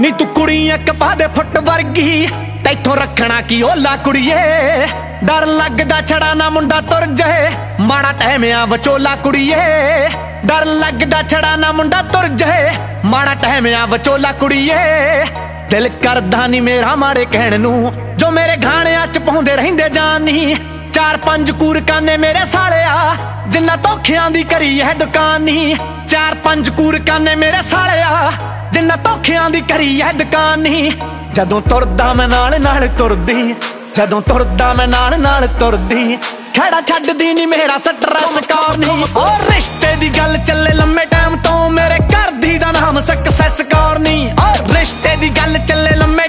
ਨੀ ਤੂੰ ਕੁੜੀ ਇੱਕ ਦੇ ਫੁੱਟ ਵਰਗੀ, ਤੈਥੋਂ ਰੱਖਣਾ ਕੀ ਓਲਾ ਕੁੜੀਏ? ਡਰ ਲੱਗਦਾ ਛੜਾ ਨਾ ਮੁੰਡਾ ਤੁਰ ਜਾਏ, ਮਾੜਾ ਟਹਿਮਿਆ ਵਿਚੋਲਾ ਕੁੜੀਏ। ਡਰ ਲੱਗਦਾ ਛੜਾ ਨਾ ਮੁੰਡਾ ਤੁਰ ਜਾਏ, ਮਾੜਾ ਟਹਿਮਿਆ ਵਿਚੋਲਾ ਕੁੜੀਏ। ਦਿਲ ਕਰਦਾ ਨਹੀਂ ਮੇਰਾ ਮਾੜੇ ਕਹਿਣ ਨੂੰ, ਜੋ ਮੇਰੇ ਗਾਣਿਆਂ ਚ ਪਾਉਂਦੇ ਰਹਿੰਦੇ ਜਾਨੀ ਚਾਰ ਪੰਜ ਕੂਰਕਾਨੇ ਮੇਰੇ ਸਾਲਿਆ ਜਿੰਨਾ ਧੋਖਿਆਂ ਦੀ ਕਰੀ ਹੈ ਦੁਕਾਨੀ ਚਾਰ ਪੰਜ ਕੂਰਕਾਨੇ ਮੇਰੇ ਸਾਲਿਆ। ਜਿੰਨਾ ਧੋਖਿਆਂ ਦੀ ਕਰੀ ਹੈ ਦੁਕਾਨੀ ਜਦੋਂ ਤੁਰਦਾ ਮੈਂ ਨਾਲ ਨਾਲ ਤੁਰਦੀ ਜਦੋਂ ਤੁਰਦਾ ਮੈਂ ਨਾਲ ਨਾਲ ਤੁਰਦੀ ਖੜਾ ਛੱਡਦੀ ਨਹੀਂ ਮੇਰਾ ਸਟਰੈਸ ਕਰਨੀ ਓ ਰਿਸ਼ਤੇ ਦੀ ਗੱਲ ਚੱਲੇ ਲੰਮੇ ਟਾਈਮ ਤੋਂ ਮੇਰੇ ਘਰ ਦੀ ਦਾ ਨਾਮ ਸਕਸੈਸ ਕਰਨੀ। ਓ ਰਿਸ਼ਤੇ ਦੀ ਗੱਲ ਚੱਲੇ ਲੰਮੇ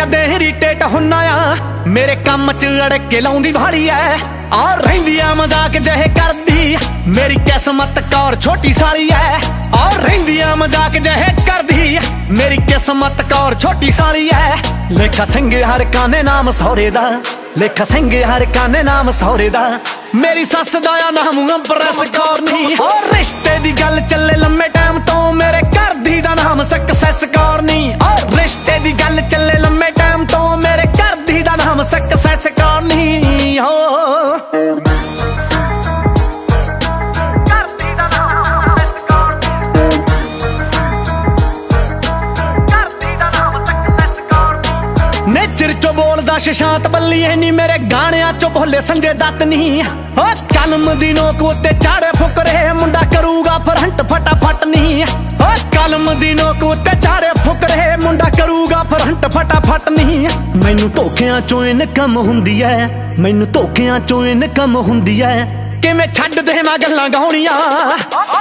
ਕਦੇ ਕਦੇ ਇਰੀਟੇਟ ਹੁੰਨਾ ਆ। ਮੇਰੇ ਕੰਮ 'ਚ ਅੜਕ ਕੇ ਲਾਉਂਦੀ ਵਾਲੀ ਐ। ਆ ਰਹਿੰਦੀ ਆ ਮਜ਼ਾਕ ਜਿਹੇ ਕਰਦੀ। ਮੇਰੀ ਕਿਸਮਤ ਕੌਰ ਛੋਟੀ ਸਾਲੀ ਐ। ਆ ਰਹਿੰਦੀ ਆ ਮਜ਼ਾਕ ਜਿਹੇ ਕਰਦੀ। ਮੇਰੀ ਕਿਸਮਤ ਕੌਰ ਛੋਟੀ ਸਾਲੀ ਐ। ਲੇਖਾ ਸਿੰਘ ਹਰ ਕਾਨੇ ਨਾਮ ਸੌਰੇ ਦਾ। ਲੇਖਾ ਸਿੰਘ ਹਰ ਕਾਨੇ ਨਾਮ ਸੌਰੇ ਦਾ। ਮੇਰੀ ਸੱਸ ਦਾ ਆ ਨਾਮ ਅੰਪ੍ਰੈਸ ਕੌਰ ਨਹੀਂ ਓ ਰਿਸ਼ਤੇ ਦੀ ਗੱਲ ਚੱਲੇ ਲੰਮੇ ਟਾਈਮ ਤੋਂ। ਮੇਰੇ ਘਰ ਦੀ ਦਾ ਨਾਮ ਸਕਸੈਸ ਕੌਰ ਨਹੀਂ ਦੀ ਗੱਲ ਚੱਲੇ ਲੰਮੇ ਟਾਈਮ ਤੋਂ ਮੇਰੇ ਘਰ ਦੀ ਦਾ ਨਾਮ ਸਕਸੈਸ ਕੌਰ ਹੋ ਨੇਚਰ ਚੋਂ ਬੋਲਦਾ ਸ਼ਸ਼ਾਂਤ ਬੱਲੀ ਐ ਮੇਰੇ ਗਾਣਿਆਂ ਚੋਂ ਭੋਲੇ ਸੰਜੇ ਦੱਤ ਨਹੀਂ ਓ ਕਲਮ ਦੀ ਨੋਕ ਉੱਤੇ ਚਾੜੇ ਫੁਕਰੇ, ਮੁੰਡਾ ਕਰੂਗਾ ਫਰੰਟ ਫਟਾਫਟ ਨਹੀਂ ਹੋ ਕਲਮ ਦੀ ਨੋਕ ਉੱਤੇ ਚਾੜੇ ਮੁੰਡਾ ਕਰੂਗਾ ਫਰੰਟ ਫਟਾਫਟ ਨਹੀਂ ਮੈਨੂੰ ਧੋਖਿਆਂ ਚੋਂ ਇਨਕਮ ਹੁੰਦੀ ਐ। ਮੈਨੂੰ ਧੋਖਿਆਂ ਚੋਂ ਇਨਕਮ ਹੁੰਦੀ ਐ। ਕਿਵੇਂ ਛੱਡ ਦੇਵਾਂ ਗੱਲਾਂ ਗਾਉਣੀਆਂ?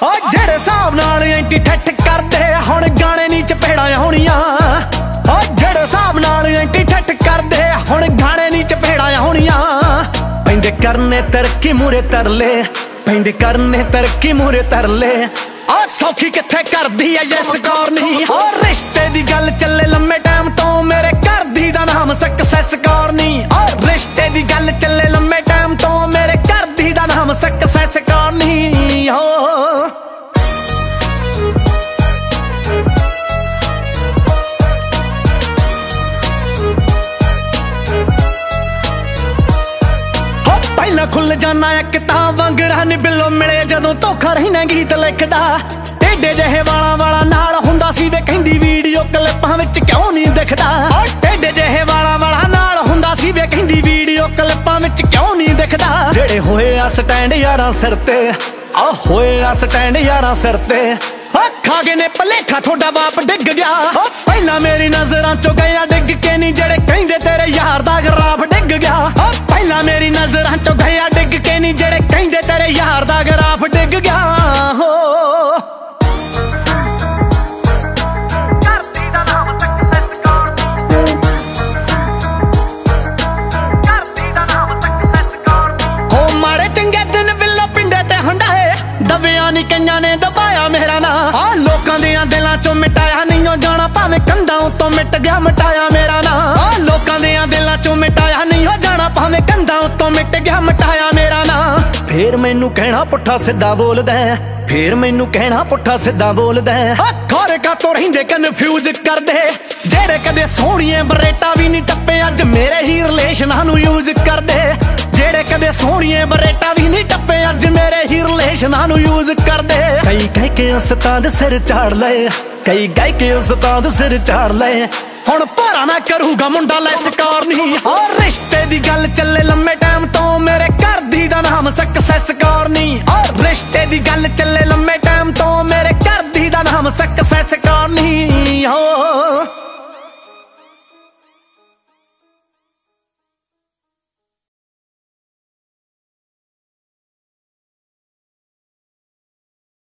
ਓ ਜਿਹੜੇ ਹਿਸਾਬ ਨਾਲ ਐਂਟੀ ਠੱਠ ਕਰਦੇ, ਹੁਣ ਗਾਣੇ ਨਹੀਂ ਚਪੇੜਾਂ ਆਉਣੀਆਂ। ਓ ਜਿਹੜੇ ਹਿਸਾਬ ਨਾਲ ਐਂਟੀ ਠੱਠ ਕਰਦੇ, ਹੁਣ ਗਾਣੇ ਨਹੀਂ ਚਪੇੜਾਂ ਆਉਣੀਆਂ। ਪੈਂਦੇ ਕਰਨੇ ਤਰੱਕੀ ਮੂਰੇ ਤਰਲੇ, ਪੈਂਦੇ ਕਰਨੇ ਤਰੱਕੀ ਮੂਰੇ ਤਰਲੇ। ਆ ਸੌਖੀ ਕਿੱਥੇ ਕਰਦੀ ਐ ਯੈਸ ਕੌਰ ਨਹੀਂ ਓ ਰਿਸ਼ਤੇ ਦੀ ਗੱਲ ਚੱਲੇ ਲੰਮੇ ਟਾਈਮ ਤੋਂ ਮੇਰੇ ਘਰ ਦੀ ਦਾ ਨਾਮ ਸਕਸੈਸ ਕੌਰ ਨਹੀਂ ਓ ਰਿਸ਼ਤੇ ਦੀ ਗੱਲ ਚੱਲੇ ਲੰਮੇ ਟਾਈਮ ਤੋਂ ਮੇਰੇ ਘਰ ਦੀ ਦਾ ਨਾਮ ਸਕਸੈਸ ਕੌਰ ਨਹੀਂ ਪਹਿਲਾਂ ਇੱਕ ਤਾਂ ਵਾਂਗਰਾਂ ਨੀ ਬਿੱਲੋ ਮਿਲੇ, ਜਦੋਂ ਧੋਖਾ ਰਹਿਣਾ ਗੀਤ ਲਿਖਦਾ। ਟੇਡੇ ਜਿਹੇ ਵਾਲਾਂ ਵਾਲਾ ਨਾਲ ਹੁੰਦਾ ਸੀ ਵੇ, ਕਹਿੰਦੀ ਵੀਡੀਓ ਕਲਿੱਪਾਂ ਵਿੱਚ ਕਿਉਂ ਨਹੀਂ ਦਿਖਦਾ? ਓ ਟੇਡੇ ਜਿਹੇ ਵਾਲਾਂ ਵਾਲਾ ਨਾਲ ਹੁੰਦਾ ਸੀ ਵੇ, ਕਹਿੰਦੀ ਵੀਡੀਓ ਕਲਿੱਪਾਂ ਵਿੱਚ ਕਿਉਂ ਨਹੀਂ ਦਿਖਦਾ? ਜਿਹੜੇ ਹੋਏ ਆ ਸਟੈਂਡ ਯਾਰਾਂ ਸਿਰ ਤੇ ਆ ਹੋਏ ਸਟੈਂਡ ਯਾਰਾਂ ਸਿਰ ਤੇ। ਓ ਗਏ ਨੇ ਭਲੇਖਾ ਤੁਹਾਡਾ ਬਾਪ ਡਿੱਗ ਗਿਆ। ਪਹਿਲਾਂ ਮੇਰੀ ਨਜ਼ਰਾਂ ਚੋਂ ਗਿਆ ਡਿੱਗ ਕੇ ਨਹੀਂ ਜਿਹੜੇ ਕਹਿੰਦੇ ਤੇਰੇ ਯਾਰ ਦਾ ਗਰਾਫ ਡਿੱਗ ਗਿਆ। ਪਹਿਲਾਂ ਮੇਰੀ ਨਜ਼ਰਾਂ ਚੋਂ ਗਿਆ ਡਿੱਗ ਕੇ ਨਹੀਂ ਚੋਂ ਮਿਟਾਇਆ ਨਹੀਂ ਉਹ ਜਾਣਾ ਭਾਵੇਂ ਕੰਧਾਂ ਉੱਤੋਂ ਮਿਟ ਗਿਆ ਮਿਟਾਇਆ ਮੇਰਾ ਨਾਂ। ਆ ਲੋਕਾਂ ਦੀਆਂ ਦਿਲਾਂ ਚੋਂ ਮਿਟਾਇਆ ਨਹੀਂ ਉਹ ਜਾਣਾ ਭਾਵੇਂ ਕੰਧਾਂ ਉੱਤੋਂ ਮਿਟ ਗਿਆ ਮਿਟਾਇਆ ਮੇਰਾ ਨਾਂ। ਫੇਰ ਮੈਨੂੰ ਕਹਿਣਾ ਪੁੱਠਾ ਸਿੱਧਾ ਬੋਲਦਾ ਫੇਰ ਮੈਨੂੰ ਕਹਿਣਾ ਪੁੱਠਾ ਸਿੱਧਾ ਬੋਲਦਾ ਹੈ। ਆ ਖੋਰੇ ਕਾ ਤੋਂ ਰਹਿੰਦੇ ਕਨਫਿਊਜ਼ ਕਰਦੇ। ਜਿਹੜੇ ਕਦੇ ਸੋਹਣੀਏ ਬਰੇਟਾ ਵੀ ਨਹੀਂ ਟੱਪੇ ਅੱਜ ਮੇਰੇ ਹੀ ਰਿਲੇਸ਼ਨਾਂ ਨੂੰ ਯੂਜ਼ ਕਰਦੇ ਸੋਹਣੀਏ ਬਰੇਟਾ ਵੀ ਨਹੀਂ ਟੱਪੇ ਅੱਜ ਮੇਰੇ ਹੀ ਰਿਲੇਸ਼ਨਾਂ ਨੂੰ ਯੂਜ਼ ਕਰਦੇ। ਕਈ ਕਹਿ ਕੇ ਉਸਤਾਦ ਸਿਰ ਝਾੜ ਲਏ। ਕਈ ਕਹਿ ਕੇ ਉਸਤਾਦ ਸਿਰ ਝਾੜ ਲਏ। ਹੁਣ ਭਾਰਾ ਨਾ ਕਰੂਗਾ, ਮੁੰਡਾ ਲੈਸ ਕਾਰ ਨਹੀਂ। ਔਰ ਰਿਸ਼ਤੇ ਦੀ ਗੱਲ ਚੱਲੇ ਲੰਮੇ ਟਾਈਮ ਤੋਂ, ਮੇਰੇ ਘਰ ਦੀ ਦਾ ਨਾਮ ਸਕਸੈਸ ਕਾਰ ਨਹੀਂ। ਔਰ ਰਿਸ਼ਤੇ ਦੀ ਗੱਲ ਚੱਲੇ ਲੰਮੇ ਟਾਈਮ ਤੋਂ, ਮੇਰੇ